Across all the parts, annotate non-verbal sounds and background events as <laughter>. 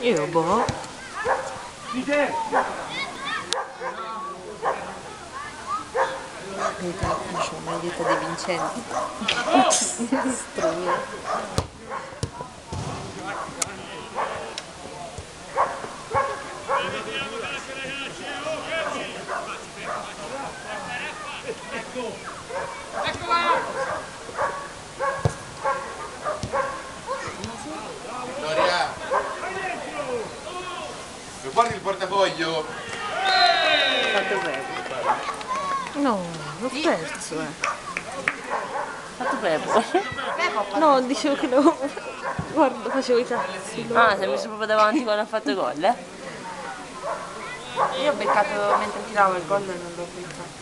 Io boh. Vedete, non c'ho mai detto dei vincenti. Mi guardi il portafoglio? Fatto bene. No, l'ho perso, eh. Fatto Peppo. No, dicevo che lo... Guarda, facevo i cazzi. lo- Ah, sei messo proprio davanti quando ha fatto gol, eh? Io ho beccato mentre tiravo il gol e non l'ho beccato.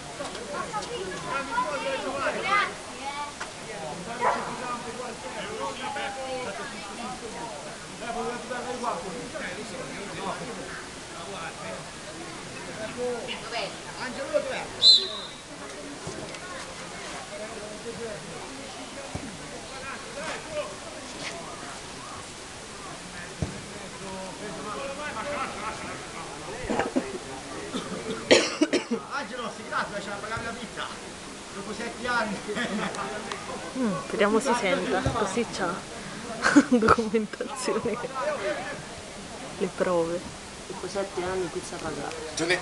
Angelo, si grazie, ci ha pagato la vita. Dopo sette anni. <laughs> Mm, speriamo si senta, così c'ha <laughs> documentazione. Le prove. Dopo sette anni pizza pagata. Gianni,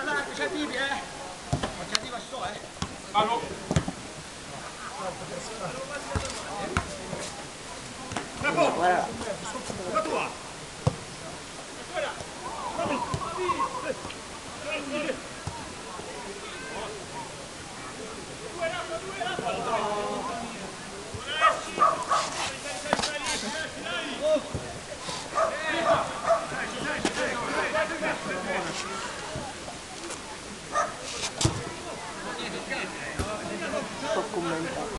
Allora, c'è Bibi, eh? Non c'è Bibi, sto, eh? Guarda.